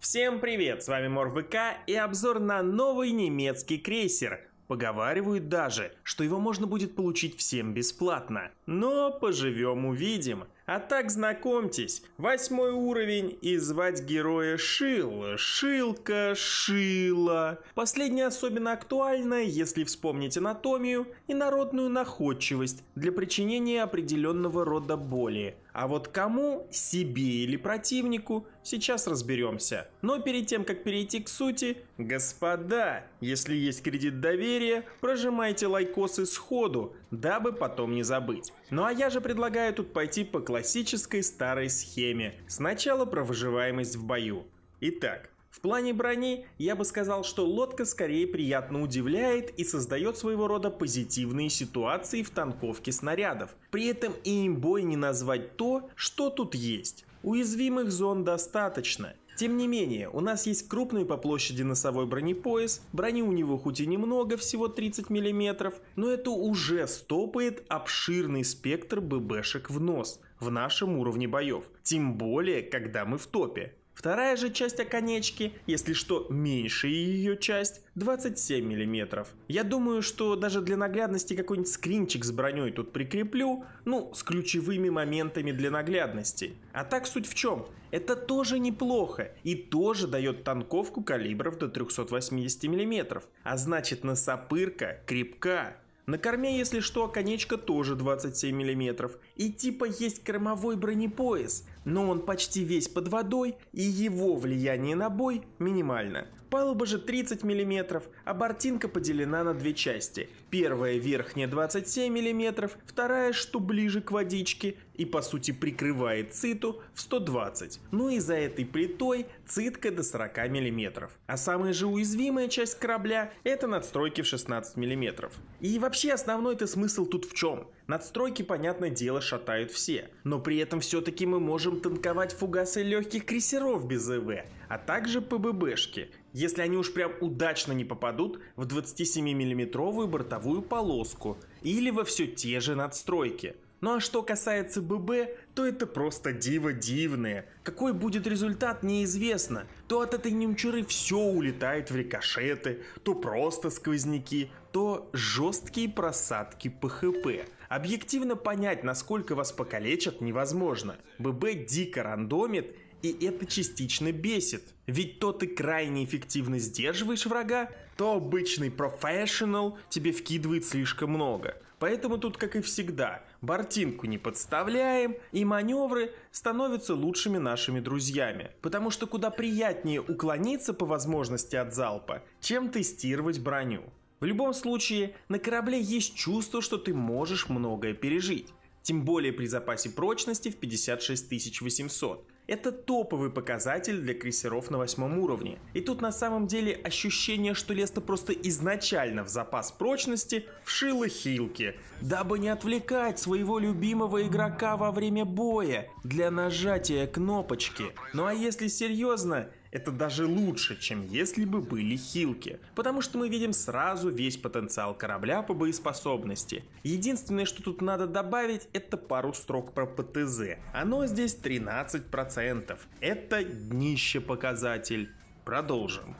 Всем привет, с вами МорВК и обзор на новый немецкий крейсер. Поговаривают даже, что его можно будет получить всем бесплатно. Но поживем увидим. А так знакомьтесь, восьмой уровень и звать героя Шил, Шилка, Шила. Последнее особенно актуально, если вспомнить анатомию и народную находчивость для причинения определенного рода боли. А вот кому, себе или противнику, сейчас разберемся. Но перед тем, как перейти к сути, господа, если есть кредит доверия, прожимайте лайкосы сходу, дабы потом не забыть. Ну а я же предлагаю тут пойти по классической старой схеме. Сначала про выживаемость в бою. Итак, в плане брони я бы сказал, что лодка скорее приятно удивляет и создает своего рода позитивные ситуации в танковке снарядов. При этом и имбой не назвать то, что тут есть. Уязвимых зон достаточно. Тем не менее, у нас есть крупный по площади носовой бронепояс, брони у него хоть и немного, всего 30 мм, но это уже стопает обширный спектр ББшек в нос в нашем уровне боев. Тем более, когда мы в топе. Вторая же часть оконечки, если что, меньшая ее часть, 27 мм. Я думаю, что даже для наглядности какой-нибудь скринчик с броней тут прикреплю, ну, с ключевыми моментами для наглядности. А так суть в чем? Это тоже неплохо и тоже дает танковку калибров до 380 мм. А значит, носопырка крепка. На корме, если что, конечка тоже 27 мм. И типа есть кормовой бронепояс, но он почти весь под водой, и его влияние на бой минимально. Палуба же 30 мм, а бортинка поделена на две части. Первая верхняя 27 мм, вторая, что ближе к водичке, и по сути прикрывает циту в 120. Ну и за этой плитой цитка до 40 мм. А самая же уязвимая часть корабля это надстройки в 16 мм. И вообще основной-то смысл тут в чем? Надстройки, понятное дело, шатают все. Но при этом все-таки мы можем танковать фугасы легких крейсеров без ЭВ, а также ПББшки, если они уж прям удачно не попадут в 27 миллиметровую бортовую полоску или во все те же надстройки. Ну а что касается ББ, то это просто диво дивное. Какой будет результат, неизвестно. То от этой немчуры все улетает в рикошеты, то просто сквозняки, то жесткие просадки ПХП. Объективно понять, насколько вас покалечат, невозможно. ББ дико рандомит и это частично бесит. Ведь то ты крайне эффективно сдерживаешь врага, то обычный профессионал тебе вкидывает слишком много. Поэтому тут, как и всегда, бортинку не подставляем, и маневры становятся лучшими нашими друзьями. Потому что куда приятнее уклониться по возможности от залпа, чем тестировать броню. В любом случае, на корабле есть чувство, что ты можешь многое пережить. Тем более при запасе прочности в 56 800. Это топовый показатель для крейсеров на восьмом уровне. И тут на самом деле ощущение, что Леста просто изначально в запас прочности вшила хилки, дабы не отвлекать своего любимого игрока во время боя для нажатия кнопочки. Ну а если серьезно, это даже лучше, чем если бы были хилки, потому что мы видим сразу весь потенциал корабля по боеспособности. Единственное, что тут надо добавить, это пару строк про ПТЗ. Оно здесь 13%. Это днище показатель. Продолжим.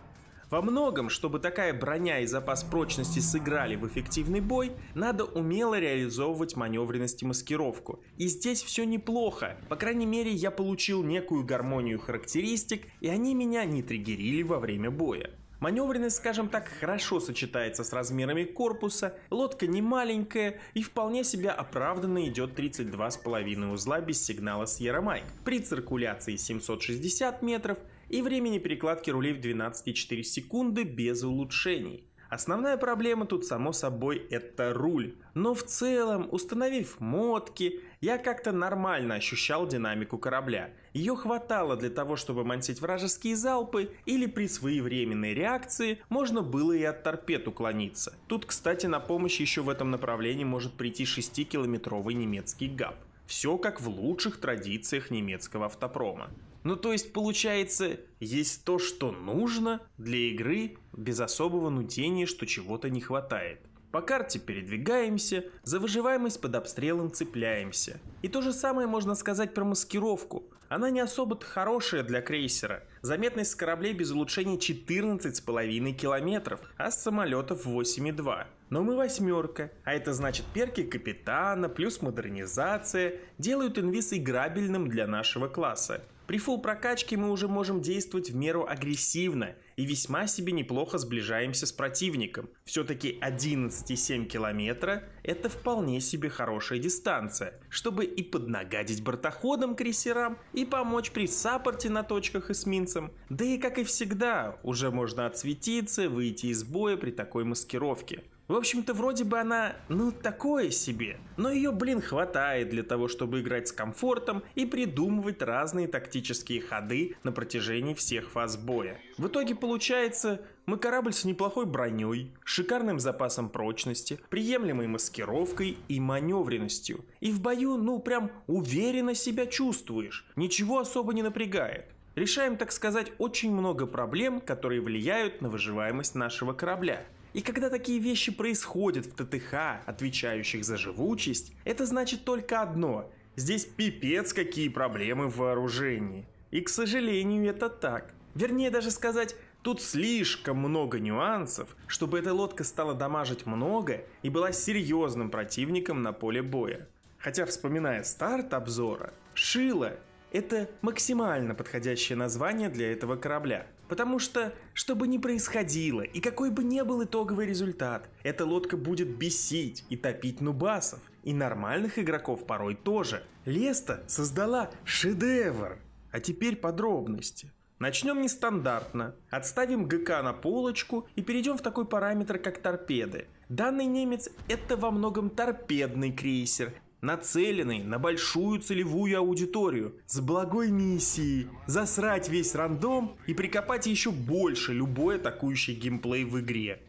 Во многом, чтобы такая броня и запас прочности сыграли в эффективный бой, надо умело реализовывать маневренность и маскировку. И здесь все неплохо. По крайней мере, я получил некую гармонию характеристик, и они меня не триггерили во время боя. Маневренность, скажем так, хорошо сочетается с размерами корпуса, лодка не маленькая и вполне себя оправданно идет 32,5 узла без сигнала Sierra Mike. При циркуляции 760 метров и времени перекладки рулей в 12,4 секунды без улучшений. Основная проблема тут, само собой, это руль. Но в целом, установив мотки, я как-то нормально ощущал динамику корабля. Ее хватало для того, чтобы мансить вражеские залпы, или при своевременной реакции можно было и от торпед уклониться. Тут, кстати, на помощь еще в этом направлении может прийти 6-километровый немецкий ГАП. Все как в лучших традициях немецкого автопрома. Ну то есть получается, есть то, что нужно для игры без особого нудения, что чего-то не хватает. По карте передвигаемся, за выживаемость под обстрелом цепляемся. И то же самое можно сказать про маскировку. Она не особо хорошая для крейсера. Заметность с кораблей без улучшений 14,5 километров, а с самолетов 8,2. Но мы восьмерка, а это значит перки капитана плюс модернизация делают инвиз играбельным для нашего класса. При фул прокачке мы уже можем действовать в меру агрессивно и весьма себе неплохо сближаемся с противником. Все-таки 11,7 километра – это вполне себе хорошая дистанция, чтобы и поднагадить бортоходам крейсерам, и помочь при саппорте на точках эсминцам. Да и как и всегда, уже можно отсветиться, выйти из боя при такой маскировке. В общем-то, вроде бы она, ну, такое себе. Но ее, блин, хватает для того, чтобы играть с комфортом и придумывать разные тактические ходы на протяжении всех фаз боя. В итоге получается, мы корабль с неплохой броней, шикарным запасом прочности, приемлемой маскировкой и маневренностью. И в бою, ну, прям уверенно себя чувствуешь, ничего особо не напрягает. Решаем, так сказать, очень много проблем, которые влияют на выживаемость нашего корабля. И когда такие вещи происходят в ТТХ, отвечающих за живучесть, это значит только одно – здесь пипец какие проблемы в вооружении. И, к сожалению, это так. Вернее даже сказать, тут слишком много нюансов, чтобы эта лодка стала дамажить много и была серьезным противником на поле боя. Хотя, вспоминая старт обзора, Шила – это максимально подходящее название для этого корабля – Потому что, что бы ни происходило, и какой бы ни был итоговый результат, эта лодка будет бесить и топить нубасов. И нормальных игроков порой тоже. Леста создала шедевр. А теперь подробности. Начнем нестандартно. Отставим ГК на полочку и перейдем в такой параметр, как торпеды. Данный немец это во многом торпедный крейсер, нацеленный на большую целевую аудиторию с благой миссией засрать весь рандом и прикопать еще больше любой атакующий геймплей в игре.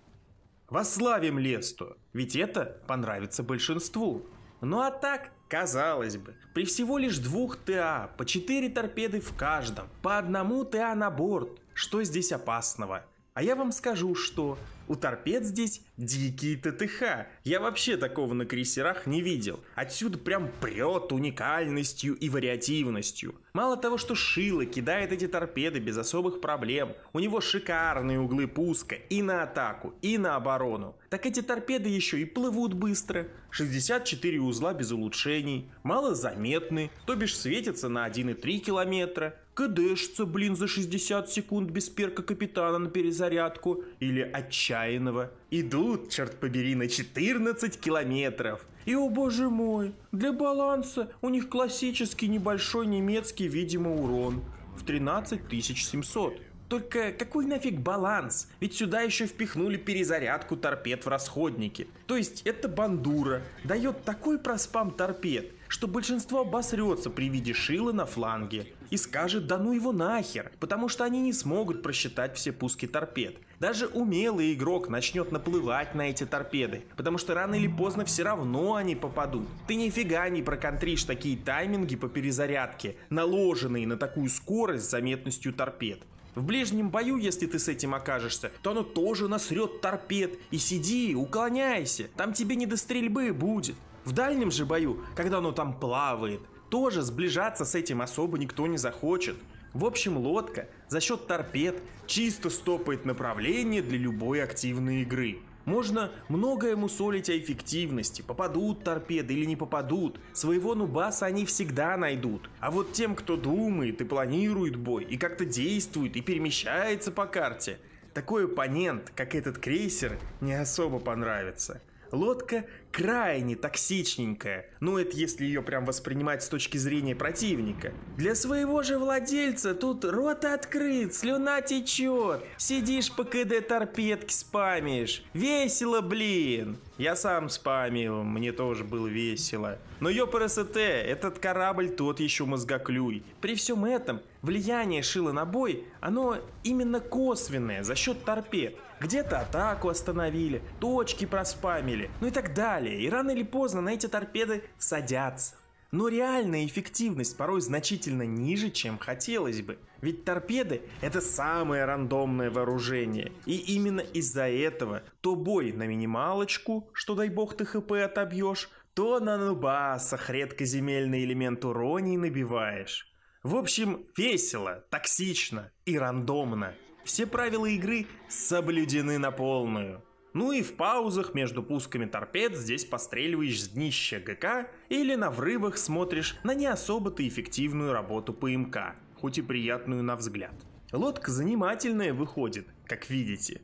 Вославим Лесту, ведь это понравится большинству. Ну а так, казалось бы, при всего лишь двух ТА, по 4 торпеды в каждом, по одному ТА на борт, что здесь опасного? А я вам скажу, что у торпед здесь дикие ТТХ. Я вообще такого на крейсерах не видел. Отсюда прям прет уникальностью и вариативностью. Мало того, что Шило кидает эти торпеды без особых проблем, у него шикарные углы пуска и на атаку, и на оборону. Так эти торпеды еще и плывут быстро. 64 узла без улучшений, мало заметны, то бишь светятся на 1,3 километра. КДшца, блин, за 60 секунд без перка капитана на перезарядку. Или отчаянного. Идут, черт побери, на 14 километров. И, о боже мой, для баланса у них классический небольшой немецкий, видимо, урон в 13700. Только какой нафиг баланс? Ведь сюда еще впихнули перезарядку торпед в расходники. То есть это бандура дает такой проспам торпед, что большинство обосрется при виде шила на фланге и скажет да ну его нахер, потому что они не смогут просчитать все пуски торпед. Даже умелый игрок начнет наплывать на эти торпеды, потому что рано или поздно все равно они попадут. Ты нифига не проконтришь такие тайминги по перезарядке, наложенные на такую скорость с заметностью торпед. В ближнем бою, если ты с этим окажешься, то оно тоже насрет торпед. И сиди, уклоняйся, там тебе не до стрельбы будет. В дальнем же бою, когда оно там плавает, тоже сближаться с этим особо никто не захочет. В общем, лодка за счет торпед чисто стопает направление для любой активной игры. Можно многое мусолить о эффективности, попадут торпеды или не попадут. Своего нубаса они всегда найдут. А вот тем, кто думает и планирует бой, и как-то действует, и перемещается по карте, такой оппонент, как этот крейсер, не особо понравится. Лодка крайне токсичненькая. Ну, это если ее прям воспринимать с точки зрения противника. Для своего же владельца тут рот открыт, слюна течет. Сидишь по КД торпедки спамишь. Весело, блин. Я сам спамил, мне тоже было весело. Но ЕПРСТ, этот корабль тот еще мозгоклюй. При всем этом, влияние шила на бой, оно именно косвенное, за счет торпед. Где-то атаку остановили, точки проспамили, ну и так далее. И рано или поздно на эти торпеды садятся. Но реальная эффективность порой значительно ниже, чем хотелось бы. Ведь торпеды – это самое рандомное вооружение. И именно из-за этого то бой на минималочку, что дай бог ты хп отобьешь, то на нубасах редкоземельный элемент уроний набиваешь. В общем, весело, токсично и рандомно. Все правила игры соблюдены на полную. Ну и в паузах между пусками торпед здесь постреливаешь с днища ГК или на врывах смотришь на не особо-то эффективную работу ПМК, хоть и приятную на взгляд. Лодка занимательная выходит, как видите.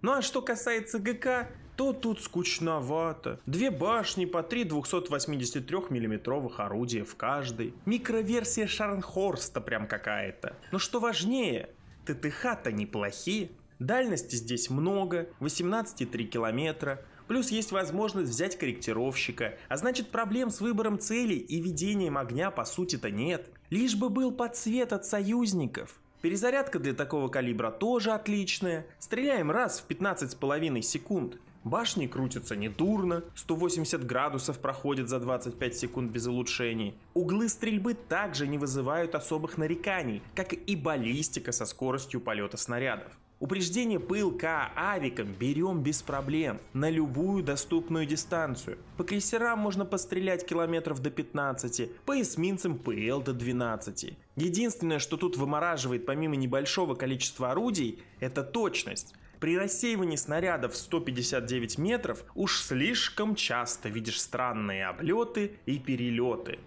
Ну а что касается ГК, то тут скучновато. Две башни по три 283 миллиметровых орудия в каждой. Микроверсия Шарнхорста прям какая-то. Но что важнее, ТТХ-то неплохие. Дальности здесь много, 18,3 километра. Плюс есть возможность взять корректировщика, а значит проблем с выбором целей и ведением огня по сути-то нет. Лишь бы был подсвет от союзников. Перезарядка для такого калибра тоже отличная. Стреляем раз в 15,5 секунд. Башни крутятся недурно, 180 градусов проходит за 25 секунд без улучшений. Углы стрельбы также не вызывают особых нареканий, как и баллистика со скоростью полета снарядов. Упреждение ПЛК авиком берем без проблем, на любую доступную дистанцию. По крейсерам можно пострелять километров до 15, по эсминцам ПЛ до 12. Единственное, что тут вымораживает помимо небольшого количества орудий, это точность. При рассеивании снарядов 159 метров уж слишком часто видишь странные облеты и перелеты.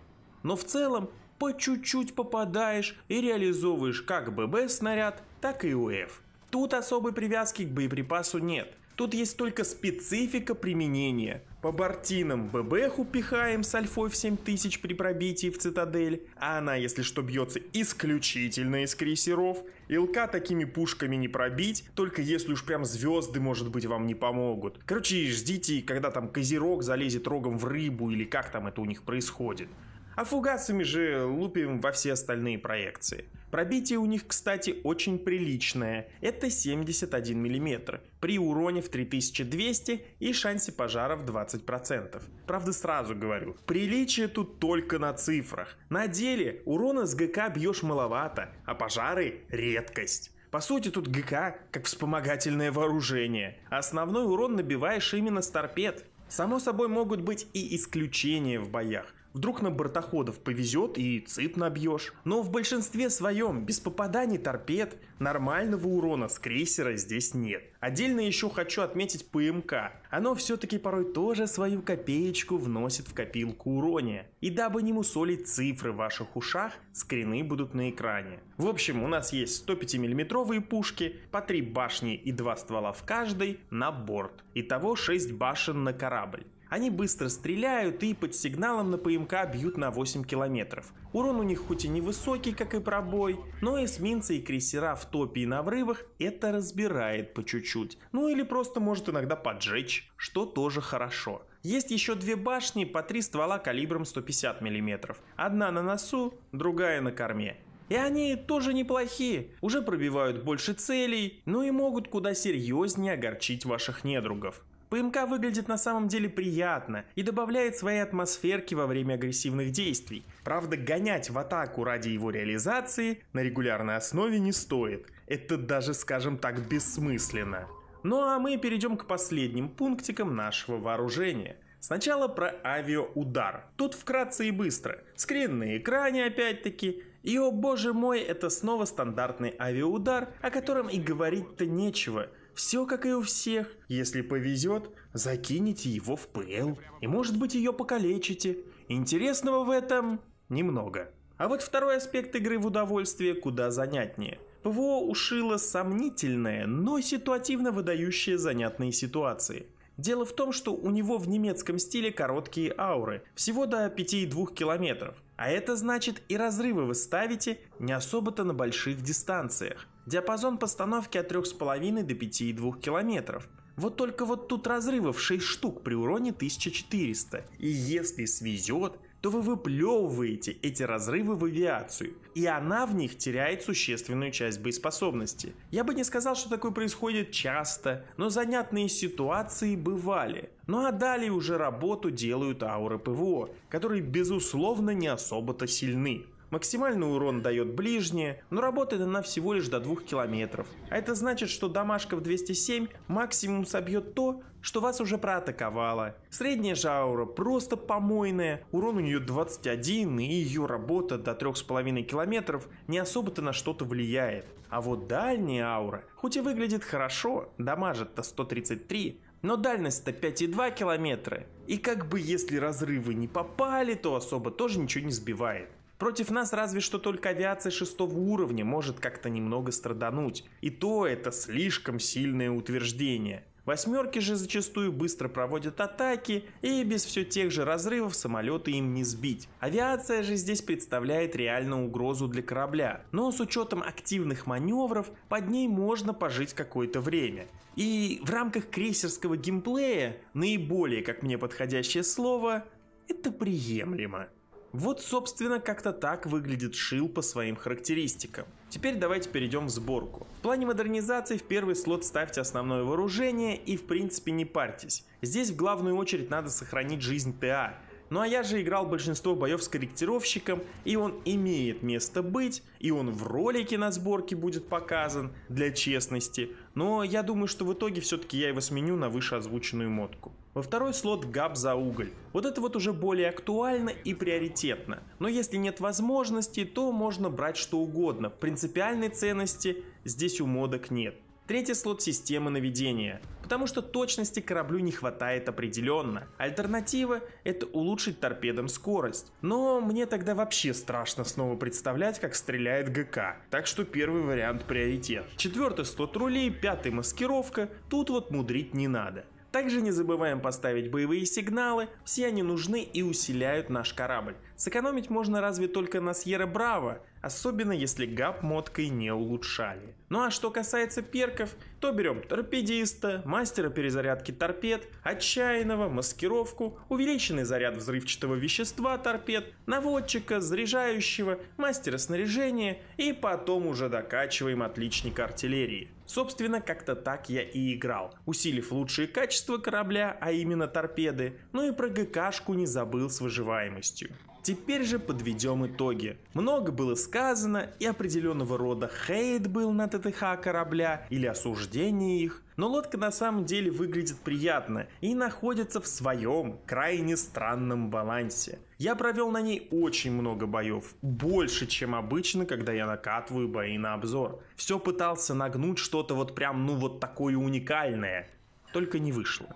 Но в целом по чуть-чуть попадаешь и реализовываешь как ББ снаряд, так и УФ. Тут особой привязки к боеприпасу нет. Тут есть только специфика применения. По бортинам ББХ упихаем с альфой в 7000 при пробитии в цитадель, а она, если что, бьется исключительно из крейсеров. Илка такими пушками не пробить, только если уж прям звезды, может быть, вам не помогут. Короче, ждите, когда там козерог залезет рогом в рыбу или как там это у них происходит. А фугасами же лупим во все остальные проекции. Пробитие у них, кстати, очень приличное. Это 71 мм. При уроне в 3200 и шансе пожара в 20%. Правда, сразу говорю, приличие тут только на цифрах. На деле урона с ГК бьешь маловато, а пожары редкость. По сути, тут ГК как вспомогательное вооружение. Основной урон набиваешь именно с торпед. Само собой могут быть и исключения в боях. Вдруг на бортоходов повезет и цит набьешь. Но в большинстве своем, без попаданий торпед, нормального урона с крейсера здесь нет. Отдельно еще хочу отметить ПМК. Оно все-таки порой тоже свою копеечку вносит в копилку урония. И дабы не мусолить цифры в ваших ушах, скрины будут на экране. В общем, у нас есть 105 миллиметровые пушки, по 3 башни и 2 ствола в каждой на борт. Итого 6 башен на корабль. Они быстро стреляют и под сигналом на ПМК бьют на 8 километров. Урон у них хоть и невысокий, как и пробой, но эсминцы и крейсера в топе и на врывах это разбирает по чуть-чуть. Ну или просто может иногда поджечь, что тоже хорошо. Есть еще две башни по три ствола калибром 150 мм. Одна на носу, другая на корме. И они тоже неплохие, уже пробивают больше целей, но и могут куда серьезнее огорчить ваших недругов. ПМК выглядит на самом деле приятно и добавляет своей атмосферки во время агрессивных действий. Правда, гонять в атаку ради его реализации на регулярной основе не стоит. Это даже, скажем так, бессмысленно. Ну а мы перейдем к последним пунктикам нашего вооружения. Сначала про авиаудар. Тут вкратце и быстро. Скрин на экране опять-таки. И о боже мой, это снова стандартный авиаудар, о котором и говорить-то нечего – все как и у всех. Если повезет, закинете его в ПЛ. И может быть ее покалечите. Интересного в этом немного. А вот второй аспект игры в удовольствие куда занятнее. ПВО ушило сомнительное, но ситуативно выдающее занятные ситуации. Дело в том, что у него в немецком стиле короткие ауры, всего до 5,2 километров. А это значит и разрывы вы ставите не особо-то на больших дистанциях. Диапазон постановки от 3,5 до 5,2 км. Вот только вот тут разрывов 6 штук при уроне 1400. И если свезет, то вы выплевываете эти разрывы в авиацию, и она в них теряет существенную часть боеспособности. Я бы не сказал, что такое происходит часто, но занятные ситуации бывали. Ну а далее уже работу делают ауры ПВО, которые безусловно не особо-то сильны. Максимальный урон дает ближнее, но работает она всего лишь до 2 километров. А это значит, что дамашка в 207 максимум собьет то, что вас уже проатаковало. Средняя же аура просто помойная, урон у нее 21 и ее работа до 3,5 километров не особо-то на что-то влияет. А вот дальняя аура, хоть и выглядит хорошо, дамажит-то 133, но дальность-то 5,2 километра. И как бы если разрывы не попали, то особо тоже ничего не сбивает. Против нас разве что только авиация шестого уровня может как-то немного страдануть. И то это слишком сильное утверждение. Восьмерки же зачастую быстро проводят атаки, и без все тех же разрывов самолеты им не сбить. Авиация же здесь представляет реальную угрозу для корабля, но с учетом активных маневров под ней можно пожить какое-то время. И в рамках крейсерского геймплея наиболее, как мне подходящее слово, это приемлемо. Вот, собственно, как-то так выглядит шил по своим характеристикам. Теперь давайте перейдем в сборку. В плане модернизации в первый слот ставьте основное вооружение и в принципе не парьтесь. Здесь в главную очередь надо сохранить жизнь ТА, ну а я же играл большинство боев с корректировщиком, и он имеет место быть, и он в ролике на сборке будет показан, для честности. Но я думаю, что в итоге все-таки я его сменю на вышеозвученную модку. Во второй слот габ за уголь. Вот это вот уже более актуально и приоритетно. Но если нет возможности, то можно брать что угодно. Принципиальной ценности здесь у модок нет. Третий слот системы наведения, потому что точности кораблю не хватает определенно. Альтернатива – это улучшить торпедам скорость. Но мне тогда вообще страшно снова представлять, как стреляет ГК, так что первый вариант приоритет. Четвертый слот рулей, пятый маскировка, тут вот мудрить не надо. Также не забываем поставить боевые сигналы, все они нужны и усиляют наш корабль. Сэкономить можно разве только на Сьерра Браво, особенно если гап модкой не улучшали. Ну а что касается перков, то берем торпедиста, мастера перезарядки торпед, отчаянного, маскировку, увеличенный заряд взрывчатого вещества торпед, наводчика, заряжающего, мастера снаряжения и потом уже докачиваем отличника артиллерии. Собственно, как-то так я и играл, усилив лучшие качества корабля, а именно торпеды, ну и про ГКшку не забыл с выживаемостью. Теперь же подведем итоги. Много было сказано, и определенного рода хейт был на ТТХ корабля или осуждение их, но лодка на самом деле выглядит приятно и находится в своем крайне странном балансе. Я провел на ней очень много боев, больше, чем обычно, когда я накатываю бои на обзор. Все пытался нагнуть что-то вот прям, ну вот такое уникальное, только не вышло.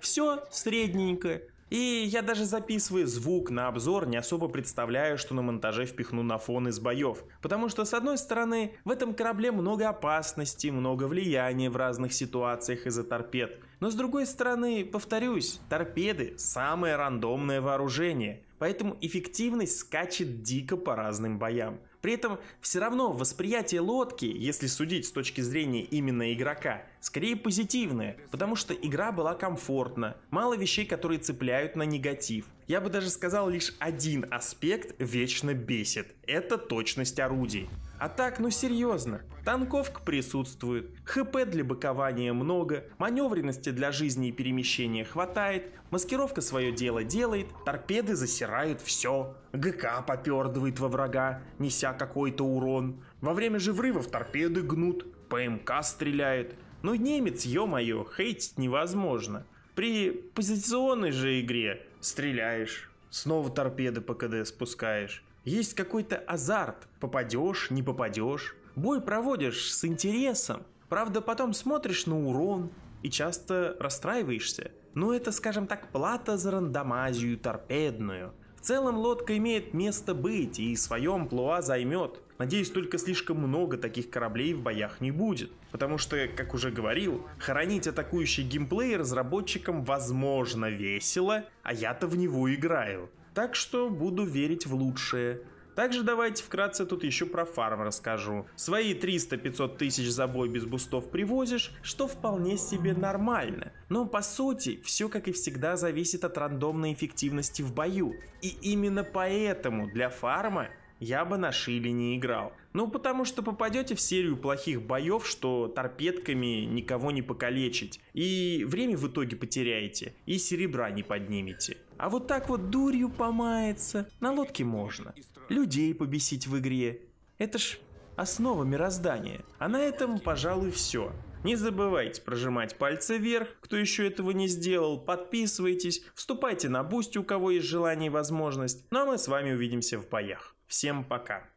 Все средненько, и я даже записывая звук на обзор, не особо представляю, что на монтаже впихну на фон из боев. Потому что, с одной стороны, в этом корабле много опасностей, много влияния в разных ситуациях из-за торпед. Но с другой стороны, повторюсь, торпеды – самое рандомное вооружение. Поэтому эффективность скачет дико по разным боям. При этом все равно восприятие лодки, если судить с точки зрения именно игрока, скорее позитивное, потому что игра была комфортна, мало вещей, которые цепляют на негатив. Я бы даже сказал, лишь один аспект вечно бесит – это точность орудий. А так, ну серьезно, танковка присутствует, ХП для бокования много, маневренности для жизни и перемещения хватает, маскировка свое дело делает, торпеды засирают все, ГК попердывает во врага, неся какой-то урон, во время же врывов торпеды гнут, ПМК стреляет. Ну немец, ё-моё, хейтить невозможно. При позиционной же игре стреляешь, снова торпеды по КД спускаешь. Есть какой-то азарт. Попадешь, не попадешь. Бой проводишь с интересом. Правда, потом смотришь на урон и часто расстраиваешься. Но это, скажем так, плата за рандомазию торпедную. В целом лодка имеет место быть и свое амплуа займет. Надеюсь, только слишком много таких кораблей в боях не будет. Потому что, как уже говорил, хоронить атакующий геймплей разработчикам возможно весело, а я-то в него играю. Так что буду верить в лучшее. Также давайте вкратце тут еще про фарм расскажу. Свои 300-500 тысяч за бой без бустов привозишь, что вполне себе нормально. Но по сути, все как и всегда зависит от рандомной эффективности в бою. И именно поэтому для фарма я бы на Шиле не играл. Ну, потому что попадете в серию плохих боев, что торпедками никого не покалечить. И время в итоге потеряете, и серебра не поднимете. А вот так вот дурью помаяться на лодке можно. Людей побесить в игре. Это ж основа мироздания. А на этом, пожалуй, все. Не забывайте прожимать пальцы вверх, кто еще этого не сделал, подписывайтесь, вступайте на Boosty, у кого есть желание и возможность. Ну а мы с вами увидимся в боях. Всем пока.